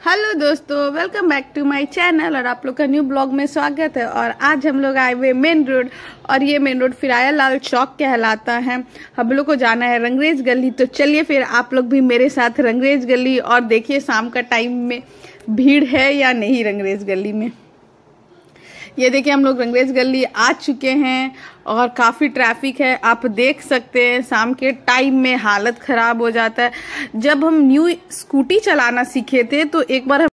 Hello दोस्तों welcome back to my channel और आप लोग का न्यू ब्लॉग में स्वागत है। और आज हम लोग आए हुए मेन रोड और ये मेन रोड फिराया लाल चौक कहलाता है। हम लोग को जाना है रंगरेज गली। तो चलिए फिर आप लोग भी मेरे साथ रंगरेज गली और देखिए शाम का टाइम में भीड़ है या नहीं रंगरेज गली में। ये देखिए, हम लोग रंगरेज गली आ चुके हैं और काफ़ी ट्रैफ़िक है। आप देख सकते हैं, शाम के टाइम में हालत ख़राब हो जाता है। जब हम न्यू स्कूटी चलाना सीखे थे तो एक बार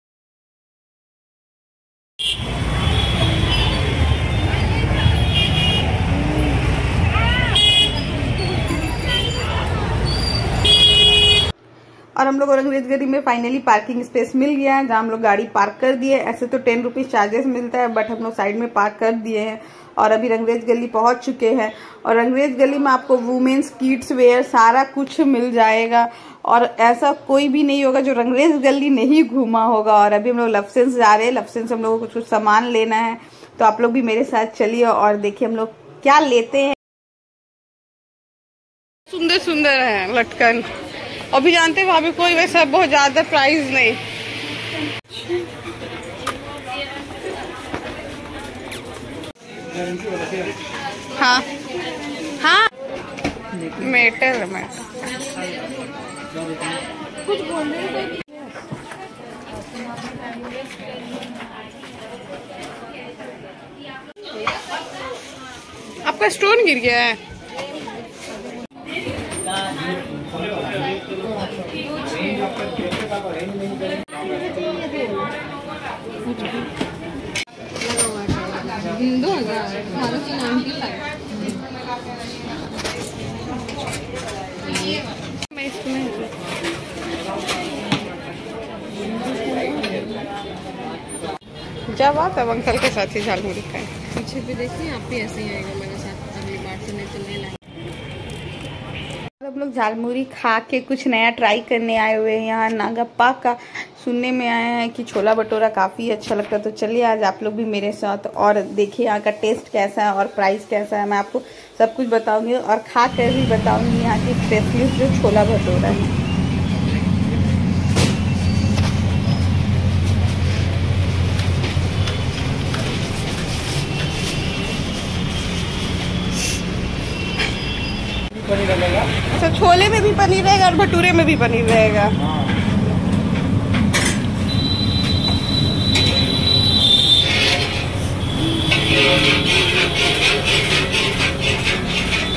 और हम लोग औरंगरेज गली में फाइनली पार्किंग स्पेस मिल गया है, जहाँ हम लोग गाड़ी पार्क कर दिए ऐसे तो टेन रुपीज़ चार्जेस मिलता है बट हम लोग साइड में पार्क कर दिए हैं। और अभी रंगरेज गली पहुँच चुके हैं। और रंगरेज गली में आपको वुमेन्स किड्स वेयर सारा कुछ मिल जाएगा। और ऐसा कोई भी नहीं होगा जो रंगरेज गली नहीं घूमा होगा। और अभी हम लोग लफसेंस जा रहे हैं। लफसेंस हम लोगों को कुछ कुछ सामान लेना है। तो आप लोग भी मेरे साथ चलिए और देखिए हम लोग क्या लेते हैं। सुंदर सुंदर है लटकन। अभी जानते हैं भाभी कोई वैसा बहुत ज़्यादा प्राइस नहीं। हाँ। हाँ। मेटल मेटल कुछ बोल आपका स्टोन गिर गया है। दो इसमें जब आता अंकल के साथ ही झालमुड़ी खाए। पीछे भी देखिए, आप भी ऐसे ही आएगा मेरे साथ अगली बार से नहीं नहीं लाएँगे लोग झालमुरी खा के कुछ नया ट्राई करने आए हुए हैं। यहाँ नागप्पा का सुनने में आया है कि छोला भटूरा काफ़ी अच्छा लगता है। तो चलिए आज आप लोग भी मेरे साथ और देखिए यहाँ का टेस्ट कैसा है और प्राइस कैसा है। मैं आपको सब कुछ बताऊँगी और खा कर भी बताऊँगी यहाँ की स्पेशलिस्ट जो छोला भटूरा है। अच्छा छोले में भी पनीर रहेगा और भटूरे में भी पनीर रहेगा।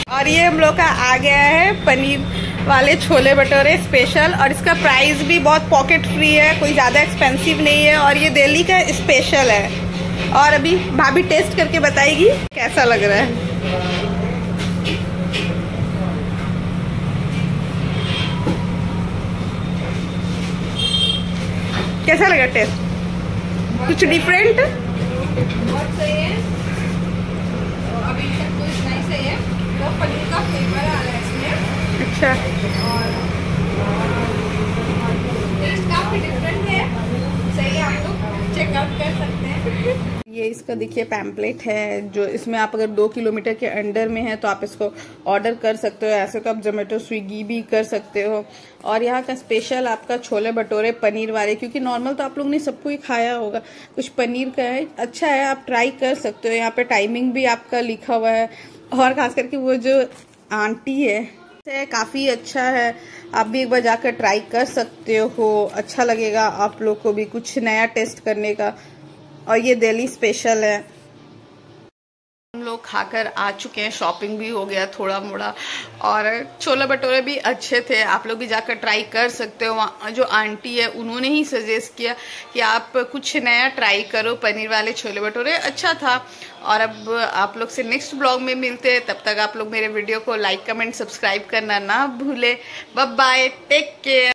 और ये हम लोग का आ गया है पनीर वाले छोले भटूरे स्पेशल और इसका प्राइस भी बहुत पॉकेट फ्री है, कोई ज़्यादा एक्सपेंसिव नहीं है और ये दिल्ली का स्पेशल है। और अभी भाभी टेस्ट करके बताएगी, कैसा लग रहा है? कैसा लगा टेस्ट? कुछ डिफरेंट बहुत सही है अच्छा। टेस्ट काफ़ी डिफरेंट है। सही आप लोग चेकआउट कर सकते हैं। ये इसका देखिए पैम्पलेट है, जो इसमें आप अगर दो किलोमीटर के अंडर में है तो आप इसको ऑर्डर कर सकते हो, ऐसे तो आप जोमेटो स्विगी भी कर सकते हो। और यहाँ का स्पेशल आपका छोले भटोरे पनीर वाले, क्योंकि नॉर्मल तो आप लोग ने सबको ही खाया होगा। कुछ पनीर का है अच्छा है, आप ट्राई कर सकते हो। यहाँ पे टाइमिंग भी आपका लिखा हुआ है। और खास करके वो जो आंटी है है, काफ़ी अच्छा है। आप भी एक बार जाकर ट्राई कर सकते हो। अच्छा लगेगा आप लोग को भी कुछ नया टेस्ट करने का। और ये दिल्ली स्पेशल है। हम लोग खाकर आ चुके हैं शॉपिंग भी हो गया थोड़ा मोड़ा। और छोले भटूरे भी अच्छे थे, आप लोग भी जाकर ट्राई कर सकते हो। वहाँ जो आंटी है, उन्होंने ही सजेस्ट किया कि आप कुछ नया ट्राई करो, पनीर वाले छोले भटूरे। अच्छा था। और अब आप लोग से नेक्स्ट ब्लॉग में मिलते हैं। तब तक आप लोग मेरे वीडियो को लाइक कमेंट सब्सक्राइब करना ना भूले। Bye take care